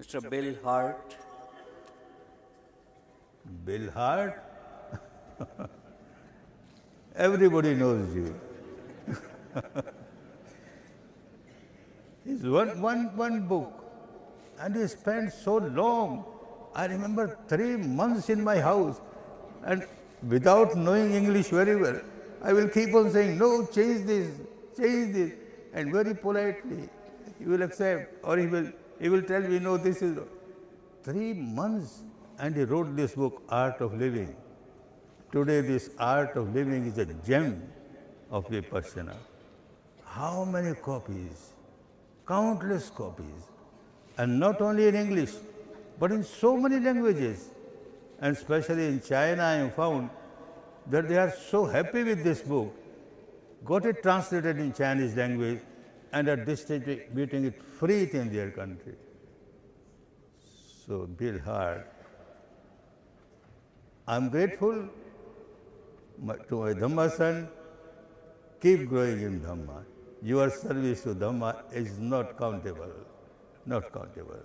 Mr. Bill Hart. Bill Hart. Everybody knows you. it's one, one, one book. And he spent so long. I remember three months in my house. And without knowing English very well, I will keep on saying, no, change this, change this. And very politely, he will accept or he will, he will tell me, no, this is three months. And he wrote this book, Art of Living. Today, this art of living is a gem of Vipassana. How many copies? Countless copies. And not only in English, but in so many languages. And especially in China, I found that they are so happy with this book, got it translated in Chinese language, and are distributing it free in their country. So, Bill Hart, I'm grateful to my Dhamma son, keep growing in Dhamma. Your service to Dhamma is not countable, not countable.